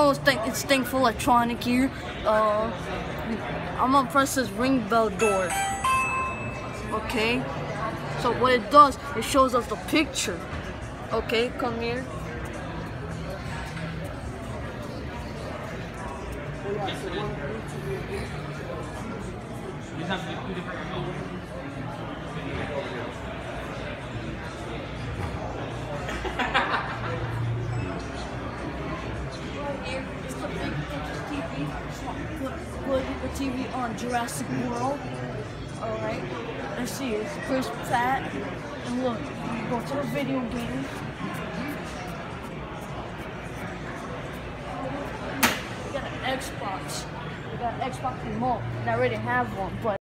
Oh, it's, think, it's Thankful Electronic here. Uh, I'm gonna press this ring bell door. Okay. So what it does, it shows us the picture. Okay, come. Here TV on Jurassic World. Alright. Let's see, it's Chris Pratt. And look, you go to the video game. We got an Xbox. We got an Xbox remote. And I already have one, but